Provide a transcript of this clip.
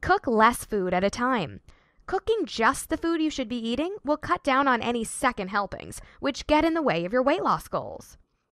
Cook less food at a time. Cooking just the food you should be eating will cut down on any second helpings, which get in the way of your weight loss goals.